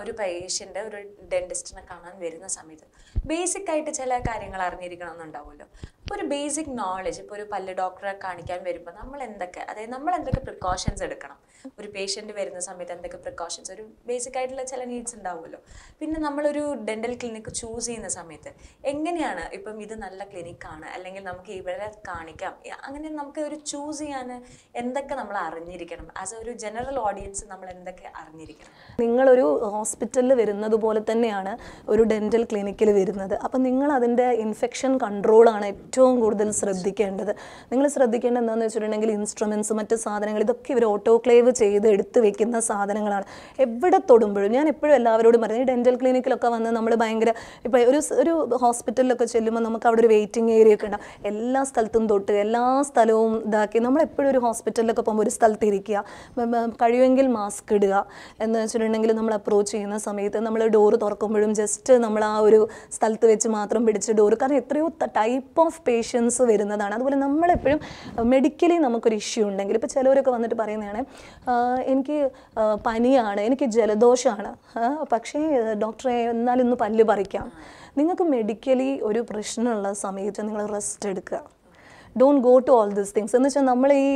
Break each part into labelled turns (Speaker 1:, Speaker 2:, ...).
Speaker 1: ഒരു പേഷ്യന്റ് ഒരു ഡെന്റിസ്റ്റിനെ കാണാൻ വരുന്ന സമയത്ത് ബേസിക് ആയിട്ട് ചില കാര്യങ്ങൾ അറിഞ്ഞിരിക്കണം എന്നുണ്ടാവുമല്ലോ അപ്പോൾ ഒരു ബേസിക് നോളജ് ഇപ്പോൾ ഒരു പല്ല് ഡോക്ടറെ കാണിക്കാൻ വരുമ്പോൾ നമ്മൾ എന്തൊക്കെ അതായത് നമ്മൾ എന്തൊക്കെ പ്രിക്കോഷൻസ് എടുക്കണം? ഒരു പേഷ്യന്റ് വരുന്ന സമയത്ത് എന്തൊക്കെ പ്രിക്കോഷൻസ് ഒരു ബേസിക് ആയിട്ടുള്ള ചില നീഡ്സ് ഉണ്ടാവുമല്ലോ. പിന്നെ നമ്മളൊരു ഡെന്റൽ ക്ലിനിക്ക് ചൂസ് ചെയ്യുന്ന സമയത്ത് എങ്ങനെയാണ് ഇപ്പം ഇത് നല്ല ക്ലിനിക്കാണ് അല്ലെങ്കിൽ നമുക്ക് ഇവിടെ കാണിക്കാം. അങ്ങനെ നമുക്ക് ഒരു ചൂസ് ചെയ്യാൻ എന്തൊക്കെ നമ്മൾ അറിഞ്ഞിരിക്കണം? ആസ് എ ഒരു ജനറൽ ഓഡിയൻസ് നമ്മൾ എന്തൊക്കെ അറിഞ്ഞിരിക്കണം?
Speaker 2: നിങ്ങളൊരു ഹോസ്പിറ്റലിൽ വരുന്നത് പോലെ തന്നെയാണ് ഒരു ഡെന്റൽ ക്ലിനിക്കിൽ വരുന്നത്. അപ്പം നിങ്ങൾ അതിന്റെ ഇൻഫെക്ഷൻ കൺട്രോളാണ് ഏറ്റവും കൂടുതൽ ശ്രദ്ധിക്കേണ്ടത്. നിങ്ങൾ ശ്രദ്ധിക്കേണ്ടത് എന്താണെന്ന് വെച്ചിട്ടുണ്ടെങ്കിൽ ഇൻസ്ട്രുമെന്റ്സ് മറ്റ് സാധനങ്ങൾ ഇതൊക്കെ ഇവർ ഓട്ടോക്ലേവ് ചെയ്ത് എടുത്തു വെക്കുന്ന സാധനങ്ങളാണ്. എവിടെ തൊടുമ്പോഴും ഞാൻ എപ്പോഴും എല്ലാവരോടും പറയുന്നത് ഈ ഡെന്റൽ ക്ലിനിക്കിലൊക്കെ വന്ന് നമ്മൾ ഭയങ്കര ഇപ്പോൾ ഒരു ഒരു ഹോസ്പിറ്റലിലൊക്കെ ചെല്ലുമ്പോൾ നമുക്ക് അവിടെ ഒരു വെയിറ്റിംഗ് ഏരിയ ഒക്കെ ഉണ്ടാവും. എല്ലാ സ്ഥലത്തും തൊട്ട് എല്ലാ സ്ഥലവും ഇതാക്കി നമ്മൾ എപ്പോഴും ഒരു ഹോസ്പിറ്റലിലൊക്കെ പോകുമ്പോൾ ഒരു സ്ഥലത്ത് ഇരിക്കുക. കഴിയുമെങ്കിൽ മാസ്ക് ഇടുക. എന്ന് വെച്ചിട്ടുണ്ടെങ്കിൽ നമ്മൾ അപ്രോച്ച് ചെയ്യുന്ന സമയത്ത് നമ്മൾ ഡോറ് തുറക്കുമ്പോഴും ജസ്റ്റ് നമ്മൾ ആ ഒരു സ്ഥലത്ത് വെച്ച് മാത്രം പിടിച്ച് ഡോറ് കാരണം എത്രയോ ടൈപ്പ് ഓഫ് പേഷ്യൻസ് വരുന്നതാണ്. അതുപോലെ നമ്മളെപ്പോഴും മെഡിക്കലി നമുക്കൊരു ഇഷ്യൂ ഉണ്ടെങ്കിൽ ഇപ്പോൾ ചിലവരൊക്കെ വന്നിട്ട് പറയുന്നതാണ് എനിക്ക് പനിയാണ് എനിക്ക് ജലദോഷമാണ് പക്ഷേ ഡോക്ടറെ എന്നാലും ഇന്ന് പല്ല് പറിക്കാം. നിങ്ങൾക്ക് മെഡിക്കലി ഒരു പ്രശ്നമുള്ള സമയത്ത് നിങ്ങൾ റെസ്റ്റ് എടുക്കുക. Don't go to all these things എന്ന് വെച്ചാൽ നമ്മൾ ഈ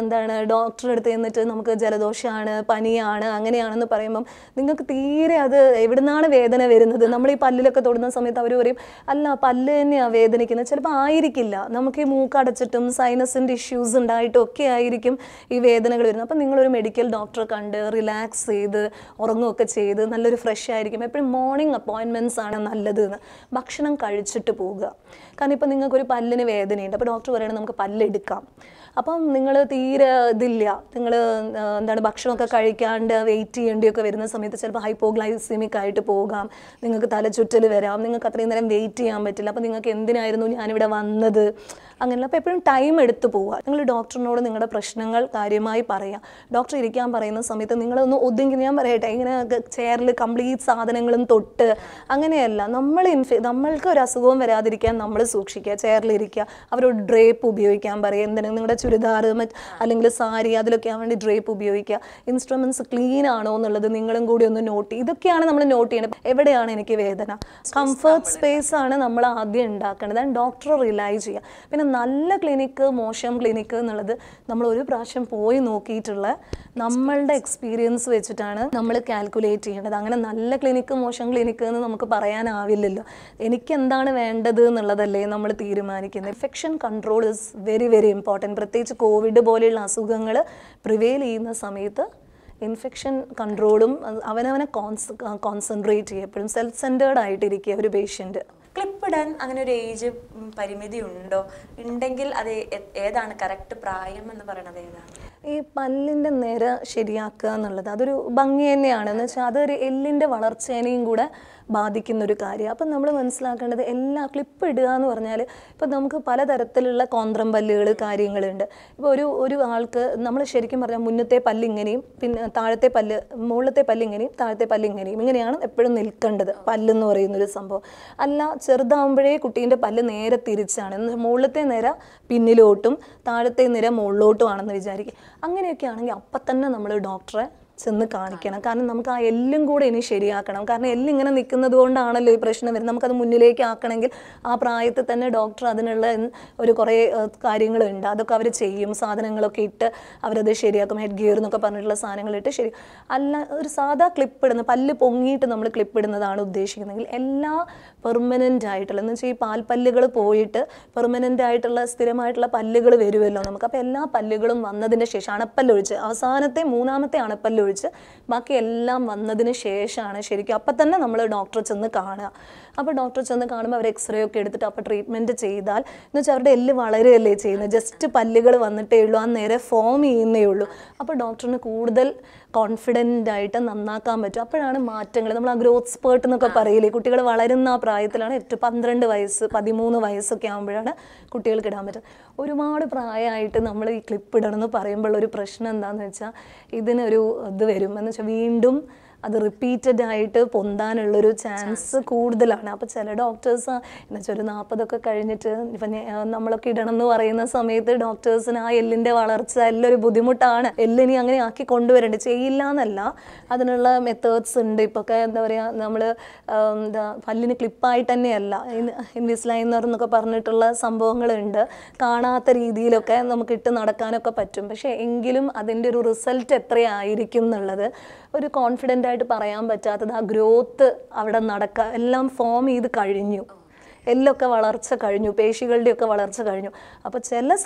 Speaker 2: എന്താണ് ഡോക്ടറെ അടുത്ത് ചെന്നിട്ട് നമുക്ക് ജലദോഷമാണ് പനിയാണ് അങ്ങനെയാണെന്ന് പറയുമ്പം നിങ്ങൾക്ക് തീരെ അത് എവിടുന്നാണ് വേദന വരുന്നത്? നമ്മൾ ഈ പല്ലിലൊക്കെ തൊടുന്ന സമയത്ത് അവർ പറയും അല്ല പല്ല് തന്നെയാണ് വേദനിക്കുന്നത് ചിലപ്പോൾ ആയിരിക്കില്ല. നമുക്ക് ഈ മൂക്കടച്ചിട്ടും സൈനസിന്റെ ഇഷ്യൂസ് ഉണ്ടായിട്ടും ഒക്കെ ആയിരിക്കും ഈ വേദനകൾ വരുന്നത്. അപ്പം നിങ്ങളൊരു മെഡിക്കൽ ഡോക്ടറെ കണ്ട് റിലാക്സ് ചെയ്ത് ഉറങ്ങുകയൊക്കെ ചെയ്ത് നല്ലൊരു ഫ്രഷ് ആയിരിക്കും. എപ്പോഴും മോർണിംഗ് അപ്പോയിൻമെന്റ്സ് ആണ് നല്ലത് എന്ന്. ഭക്ഷണം കഴിച്ചിട്ട് പോവുക. കാരണം ഇപ്പം നിങ്ങൾക്കൊരു പല്ലിന് വേദനയുണ്ട്. അപ്പോൾ ഡോക്ടർ പറയണത് നമുക്ക് പല്ലെടുക്കാം. അപ്പം നിങ്ങൾ തീരെ ഇതില്ല. നിങ്ങൾ എന്താണ് ഭക്ഷണമൊക്കെ കഴിക്കാണ്ട് വെയിറ്റ് ചെയ്യേണ്ടിയൊക്കെ വരുന്ന സമയത്ത് ചിലപ്പോൾ ഹൈപ്പോഗ്ലൈസിമിക് ആയിട്ട് പോകാം. നിങ്ങൾക്ക് തലചുറ്റൽ വരാം. നിങ്ങൾക്ക് അത്രയും നേരം വെയിറ്റ് ചെയ്യാൻ പറ്റില്ല. അപ്പം നിങ്ങൾക്ക് എന്തിനായിരുന്നു ഞാനിവിടെ വന്നത്? അങ്ങനെ അപ്പോൾ എപ്പോഴും ടൈം എടുത്ത് പോവുക. നിങ്ങൾ ഡോക്ടറിനോട് നിങ്ങളുടെ പ്രശ്നങ്ങൾ കാര്യമായി പറയാം. ഡോക്ടർ ഇരിക്കാൻ പറയുന്ന സമയത്ത് നിങ്ങളൊന്ന് ഒതുങ്ങി ഞാൻ പറയട്ടെ ഇങ്ങനെ ചെയറിൽ കംപ്ലീറ്റ് സാധനങ്ങളും തൊട്ട് അങ്ങനെയല്ല. നമ്മൾ ഇൻഫെ നമ്മൾക്ക് ഒരു അസുഖവും വരാതിരിക്കാൻ നമ്മൾ സൂക്ഷിക്കുക. ചെയറിലിരിക്കുക അവരോട് ഡ്രേപ്പ് ഉപയോഗിക്കാൻ പറയുക എന്തെങ്കിലും നിങ്ങളുടെ ചുരിദാർ അല്ലെങ്കിൽ സാരി അതിലൊക്കെ വേണ്ടി ഡ്രേപ്പ് ഉപയോഗിക്കുക. ഇൻസ്ട്രുമെന്റ്സ് ക്ലീൻ ആണോ എന്നുള്ളത് നിങ്ങളും കൂടി ഒന്ന് നോട്ട് ഇതൊക്കെയാണ് നമ്മൾ നോട്ട് ചെയ്യേണ്ടത് എവിടെയാണ് എനിക്ക് വേദന? കംഫർട്ട് സ്പേസ് ആണ് നമ്മൾ ആദ്യം ഉണ്ടാക്കേണ്ടത്. ആൻഡ് ഡോക്ടറെ റിലൈ ചെയ്യുക. പിന്നെ നല്ല ക്ലിനിക്ക് മോശം ക്ലിനിക്ക് എന്നുള്ളത് നമ്മൾ ഒരു പ്രാവശ്യം പോയി നോക്കിയിട്ടുള്ള നമ്മളുടെ എക്സ്പീരിയൻസ് വെച്ചിട്ടാണ് നമ്മൾ കാൽക്കുലേറ്റ് ചെയ്യേണ്ടത്. അങ്ങനെ നല്ല ക്ലിനിക്ക് മോശം ക്ലിനിക്ക് എന്ന് നമുക്ക് പറയാനാവില്ലല്ലോ. എനിക്ക് എന്താണ് വേണ്ടത് എന്നുള്ളതല്ലേ നമ്മൾ തീരുമാനിക്കുന്നത്. Infection control is very very important പ്രത്യേകിച്ച് കോവിഡ് പോലെയുള്ള അസുഖങ്ങൾ പ്രിവെയിൽ ചെയ്യുന്ന സമയത്ത് ഇൻഫെക്ഷൻ കൺട്രോളും അവനവനെ കോൺസ് കോൺസെൻട്രേറ്റ് ചെയ്യുക എപ്പോഴും സെൽഫ് സെന്റേർഡ് ആയിട്ടിരിക്കുക ഒരു പേഷ്യന്റ്
Speaker 1: ക്ലിപ്പ് അങ്ങനെ ഒരു ഏജ് പരിമിതി ഉണ്ടോ? ഉണ്ടെങ്കിൽ അത് ഏതാണ് കറക്റ്റ് പ്രായം എന്ന് പറയണത് ഏതാണ്?
Speaker 2: ഈ പല്ലിന്റെ നിര ശരിയാക്കുക എന്നുള്ളത് അതൊരു ഭംഗി തന്നെയാണ്. എന്ന് വെച്ചാൽ അതൊരു എല്ലിന്റെ വളർച്ചേനെയും കൂടെ ബാധിക്കുന്ന ഒരു കാര്യം. അപ്പം നമ്മൾ മനസ്സിലാക്കേണ്ടത് എല്ലാ ക്ലിപ്പ് ഇടുക എന്ന് പറഞ്ഞാൽ ഇപ്പം നമുക്ക് പലതരത്തിലുള്ള കോന്ത്രം പല്ലുകൾ കാര്യങ്ങളുണ്ട്. ഇപ്പോൾ ഒരു ഒരു ആൾക്ക് നമ്മൾ ശരിക്കും പറഞ്ഞാൽ മുന്നത്തെ പല്ല് ഇങ്ങനെയും പിന്നെ താഴത്തെ പല്ല് മുകളിലത്തെ പല്ല് ഇങ്ങനെയും താഴത്തെ പല്ല് ഇങ്ങനെയും ഇങ്ങനെയാണ് എപ്പോഴും നിൽക്കേണ്ടത് പല്ലെന്ന് പറയുന്നൊരു സംഭവം. അല്ല ചെറുതാകുമ്പോഴേ കുട്ടീന്റെ പല്ല് നേരെ തിരിച്ചാണ്. മുകളിലത്തെ നിര പിന്നിലോട്ടും താഴത്തെ നിര മുകളിലോട്ടും ആണെന്ന് വിചാരിക്കും. അങ്ങനെയൊക്കെ ആണെങ്കിൽ അപ്പം തന്നെ നമ്മൾ ഡോക്ടറെ ചെന്ന് കാണിക്കണം. കാരണം നമുക്ക് ആ എല്ലും കൂടെ ഇനി ശരിയാക്കണം. കാരണം എല്ലിങ്ങനെ നിൽക്കുന്നത് കൊണ്ടാണല്ലോ ഈ പ്രശ്നം വരുന്നത്. നമുക്കത് മുന്നിലേക്ക് ആക്കണമെങ്കിൽ ആ പ്രായത്തിൽ തന്നെ ഡോക്ടർ അതിനുള്ള ഒരു കുറേ കാര്യങ്ങളുണ്ട്. അതൊക്കെ അവർ ചെയ്യും. സാധനങ്ങളൊക്കെ ഇട്ട് അവരത് ശരിയാക്കും. ഹെഡ് ഗിയർ എന്നൊക്കെ പറഞ്ഞിട്ടുള്ള സാധനങ്ങളിട്ട് ശരി അല്ല ഒരു സാധാ ക്ലിപ്പ് ഇടുന്ന പല്ല് പൊങ്ങിയിട്ട് നമ്മൾ ക്ലിപ്പ് ഇടുന്നതാണ് ഉദ്ദേശിക്കുന്നതെങ്കിൽ എല്ലാ പെർമനന്റ് ആയിട്ടുള്ള എന്ന് വെച്ചാൽ ഈ പാൽപ്പല്ലുകൾ പോയിട്ട് പെർമനന്റ് ആയിട്ടുള്ള സ്ഥിരമായിട്ടുള്ള പല്ലുകൾ വരുമല്ലോ നമുക്ക്. അപ്പോൾ എല്ലാ പല്ലുകളും വന്നതിന് ശേഷം അണപ്പല്ലൊഴിച്ച് അവസാനത്തെ മൂന്നാമത്തെ അണപ്പല്ലൊഴിച്ച് ബാക്കി എല്ലാം വന്നതിന് ശേഷമാണ് ശരിക്കും അപ്പം തന്നെ നമ്മൾ ഡോക്ടറെ ചെന്ന് കാണുക. അപ്പോൾ ഡോക്ടറെ ചെന്ന് കാണുമ്പോൾ അവർ എക്സ്റേ ഒക്കെ എടുത്തിട്ട് അപ്പോൾ ട്രീറ്റ്മെന്റ് ചെയ്താൽ എന്ന് വെച്ചാൽ അവരുടെ എല്ല് വളരെയല്ലേ ചെയ്യുന്നത്. ജസ്റ്റ് പല്ലുകൾ വന്നിട്ടേ ഉള്ളൂ ആ നേരെ ഫോം ചെയ്യുന്നേ ഉള്ളൂ. അപ്പോൾ ഡോക്ടറിന് കൂടുതൽ കോൺഫിഡന്റ് ആയിട്ട് നന്നാക്കാൻ പറ്റും. അപ്പോഴാണ് മാറ്റങ്ങൾ. നമ്മൾ ആ ഗ്രോത്ത് സ്പേർട്ട് എന്നൊക്കെ പറയില്ലേ കുട്ടികൾ വളരുന്ന ആ പ്രായത്തിലാണ് ഏറ്റവും പന്ത്രണ്ട് വയസ്സ് പതിമൂന്ന് വയസ്സൊക്കെ ആകുമ്പോഴാണ് കുട്ടികൾക്ക് ഇടാൻ പറ്റുക. ഒരുപാട് പ്രായമായിട്ട് നമ്മൾ ഈ ക്ലിപ്പ് ഇടണം എന്ന് പറയുമ്പോൾ ഒരു പ്രശ്നം എന്താണെന്ന് വെച്ചാൽ ഇതിനൊരു ഇത് വരും. എന്ന് വെച്ചാൽ വീണ്ടും അത് റിപ്പീറ്റഡ് ആയിട്ട് പൊന്താനുള്ളൊരു ചാൻസ് കൂടുതലാണ്. അപ്പോൾ ചില ഡോക്ടേഴ്സ് എന്നുവെച്ചാൽ ഒരു നാൽപ്പതൊക്കെ കഴിഞ്ഞിട്ട് ഇപ്പം നമ്മളൊക്കെ ഇടണം എന്ന് പറയുന്ന സമയത്ത് ഡോക്ടേഴ്സിന് ആ എല്ലിന്റെ വളർച്ച എല്ലാം ഒരു ബുദ്ധിമുട്ടാണ്. എല്ലിനി അങ്ങനെ ആക്കി കൊണ്ടുവരേണ്ടത് ചെയ്യില്ല എന്നല്ല അതിനുള്ള മെത്തേഡ്സ് ഉണ്ട്. ഇപ്പൊക്കെ എന്താ പറയുക നമ്മൾ എന്താ പല്ലിന് ക്ലിപ്പായിട്ട് തന്നെയല്ല. എന്ന് എന്നൊക്കെ പറഞ്ഞിട്ടുള്ള സംഭവങ്ങളുണ്ട്. കാണാത്ത രീതിയിലൊക്കെ നമുക്ക് ഇട്ട് നടക്കാനൊക്കെ പറ്റും. പക്ഷേ എങ്കിലും അതിന്റെ ഒരു റിസൾട്ട് എത്രയായിരിക്കും എന്നുള്ളത് ഒരു കോൺഫിഡന്റ് ആയിട്ട് പറയാൻ പറ്റാത്തത് ആ ഗ്രോത്ത് അവിടെ നടക്ക എല്ലാം ഫോം ചെയ്ത് കഴിഞ്ഞു. എല്ലൊക്കെ വളർച്ച കഴിഞ്ഞു പേശികളുടെയൊക്കെ വളർച്ച കഴിഞ്ഞു. അപ്പോൾ ചില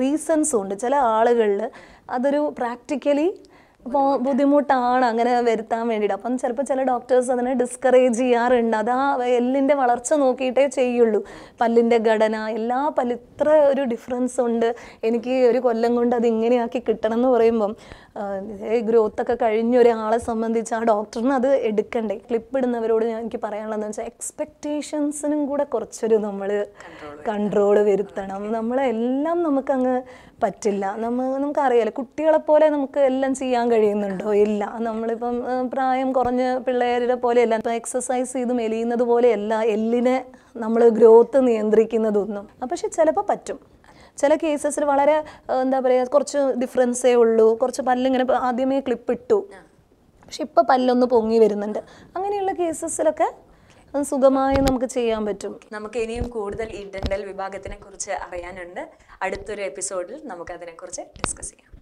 Speaker 2: റീസൺസും ഉണ്ട്. ചില ആളുകളിൽ അതൊരു പ്രാക്ടിക്കലി ബുദ്ധിമുട്ടാണ് അങ്ങനെ വരുത്താൻ വേണ്ടിയിട്ട്. അപ്പം ചിലപ്പോൾ ചില ഡോക്ടേഴ്സ് അതിനെ ഡിസ്കറേജ് ചെയ്യാറുണ്ട്. അത് ആ എല്ലിന്റെ വളർച്ച നോക്കിയിട്ടേ ചെയ്യുള്ളൂ. പല്ലിന്റെ ഘടന എല്ലാ പല്ലിത്ര ഇത്ര ഒരു ഡിഫറൻസ് ഉണ്ട്. എനിക്ക് ഒരു കൊല്ലം കൊണ്ട് അത് ഇങ്ങനെയാക്കി കിട്ടണം എന്ന് പറയുമ്പം ഗ്രോത്തൊക്കെ കഴിഞ്ഞ ഒരാളെ സംബന്ധിച്ച് ആ ഡോക്ടറിന് അത് എടുക്കണ്ടേ? ക്ലിപ്പ് ഇടുന്നവരോട് ഞാൻ എനിക്ക് പറയാനുള്ളത് വെച്ചാൽ എക്സ്പെക്റ്റേഷൻസിനും കൂടെ കുറച്ചൊരു നമ്മൾ കൺട്രോൾ വരുത്തണം. നമ്മളെല്ലാം നമുക്കങ്ങ് പറ്റില്ല. നമ്മ നമുക്കറിയാലോ കുട്ടികളെ പോലെ നമുക്ക് എല്ലാം ചെയ്യാൻ കഴിയുന്നുണ്ടോ? ഇല്ല. നമ്മളിപ്പം പ്രായം കുറഞ്ഞ പിള്ളേരുടെ പോലെയല്ല. ഇപ്പം എക്സസൈസ് ചെയ്ത് മെലിയുന്നത് പോലെയല്ല എല്ലിനെ നമ്മൾ ഗ്രോത്ത് നിയന്ത്രിക്കുന്നതൊന്നും. പക്ഷെ ചിലപ്പോൾ പറ്റും. ചില കേസസിൽ വളരെ എന്താ പറയുക കുറച്ച് ഡിഫറൻസേ ഉള്ളൂ. കുറച്ച് പല്ലിങ്ങനെ ആദ്യമേ ക്ലിപ്പ് ഇട്ടു. പക്ഷെ ഇപ്പം പല്ലൊന്ന് പൊങ്ങി വരുന്നുണ്ട്. അങ്ങനെയുള്ള കേസസിലൊക്കെ അത് സുഖമായി നമുക്ക് ചെയ്യാൻ പറ്റും.
Speaker 1: നമുക്ക് ഇനിയും കൂടുതൽ ഈ ഡെന്റൽ വിഭാഗത്തിനെ കുറിച്ച് അറിയാനുണ്ട്. അടുത്തൊരു എപ്പിസോഡിൽ നമുക്ക് അതിനെക്കുറിച്ച് ഡിസ്കസ് ചെയ്യാം.